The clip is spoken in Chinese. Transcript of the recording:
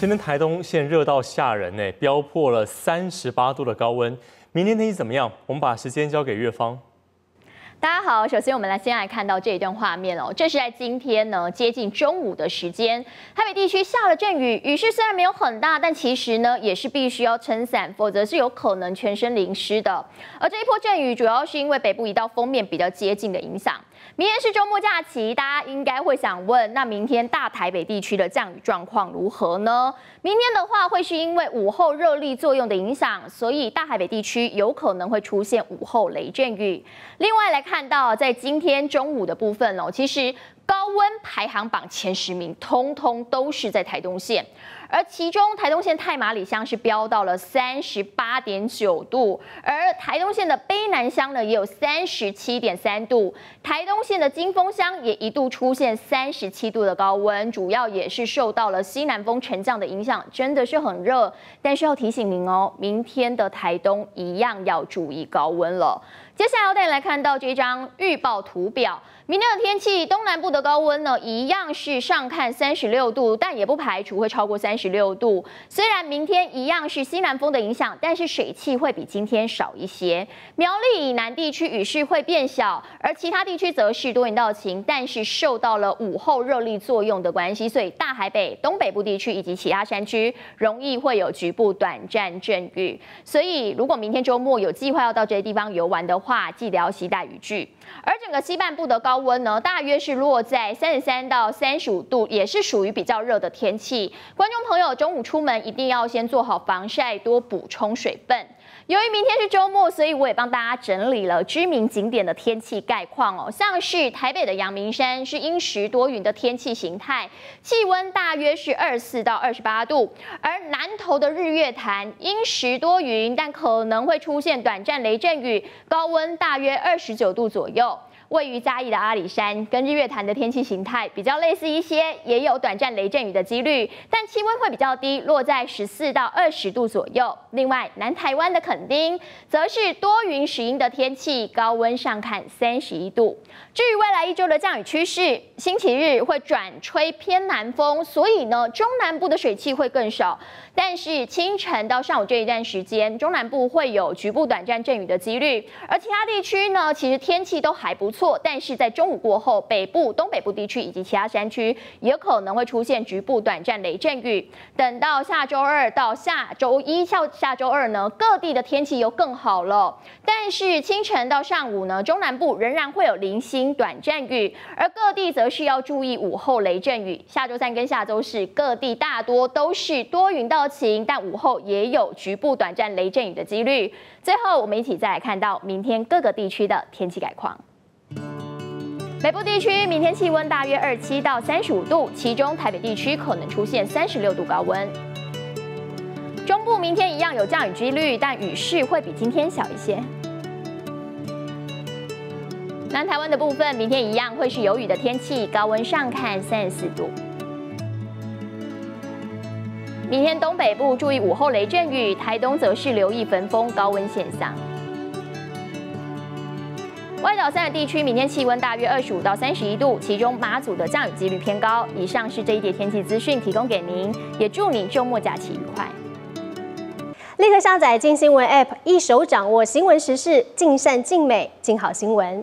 今天台东现热到吓人呢，飙破了三十八度的高温。明天天气怎么样？我们把时间交给月芳。大家好，首先我们来先来看到这一段画面哦，这是在今天呢接近中午的时间，台北地区下了阵雨，雨势虽然没有很大，但其实呢也是必须要撑伞，否则是有可能全身淋湿的。而这一波阵雨主要是因为北部一道锋面比较接近的影响。明天是周末假期，大家应该会想问，那明天大台北地区的降雨状况如何呢？明天的话，会是因为午后热力作用的影响，所以大台北地区有可能会出现午后雷阵雨。另外来看到，在今天中午的部分哦，其实高温排行榜前十名，通通都是在台东县。而其中台东县太马里乡是飙到了三十八点九度，而台东县的卑南乡呢也有三十七点三度，台东县的金峰乡也一度出现三十七度的高温，主要也是受到了西南风沉降的影响，真的是很热。但是要提醒您哦，明天的台东一样要注意高温了。接下来要带你来看到这张预报图表，明天的天气，东南部的高温呢一样是上看三十六度，但也不排除会超过三十六度。虽然明天一样是西南风的影响，但是水汽会比今天少一些。苗栗以南地区雨势会变小，而其他地区则是多云到晴，但是受到了午后热力作用的关系，所以大海北、东北部地区以及其他山区容易会有局部短暂阵雨。所以如果明天周末有计划要到这些地方游玩的，话记得要携带雨具，而整个西半部的高温呢，大约是落在三十三到三十五度，也是属于比较热的天气。观众朋友中午出门一定要先做好防晒，多补充水分。由于明天是周末，所以我也帮大家整理了知名景点的天气概况哦。像是台北的阳明山是阴时多云的天气形态，气温大约是二四到二十八度；而南投的日月潭阴时多云，但可能会出现短暂雷阵雨，高温大约二十九度左右。位于嘉义的阿里山跟日月潭的天气形态比较类似一些，也有短暂雷阵雨的几率，但气温会比较低，落在十四到二十度左右。另外，南台湾的垦丁则是多云时阴的天气，高温上看三十一度。至于未来一周的降雨趋势，星期日会转吹偏南风，所以呢，中南部的水汽会更少。但是清晨到上午这一段时间，中南部会有局部短暂阵雨的几率，而其他地区呢，其实天气都还不错。错，但是在中午过后，北部、东北部地区以及其他山区也可能会出现局部短暂雷阵雨。等到下周二到下周一，下下周二呢，各地的天气又更好了。但是清晨到上午呢，中南部仍然会有零星短暂雨，而各地则是要注意午后雷阵雨。下周三跟下周四，各地大多都是多云到晴，但午后也有局部短暂雷阵雨的几率。最后，我们一起再来看到明天各个地区的天气概况。北部地区明天气温大约二七到三十五度，其中台北地区可能出现三十六度高温。中部明天一样有降雨几率，但雨势会比今天小一些。南台湾的部分明天一样会是有雨的天气，高温上看三十四度。明天东北部注意午后雷阵雨，台东则是留意焚风高温现象。外岛三的地区，明天气温大约二十五到三十一度，其中马祖的降雨几率偏高。以上是这一节天气资讯，提供给您，也祝你周末假期愉快。立刻下载金新闻 App，一手掌握新闻时事，尽善尽美，尽好新闻。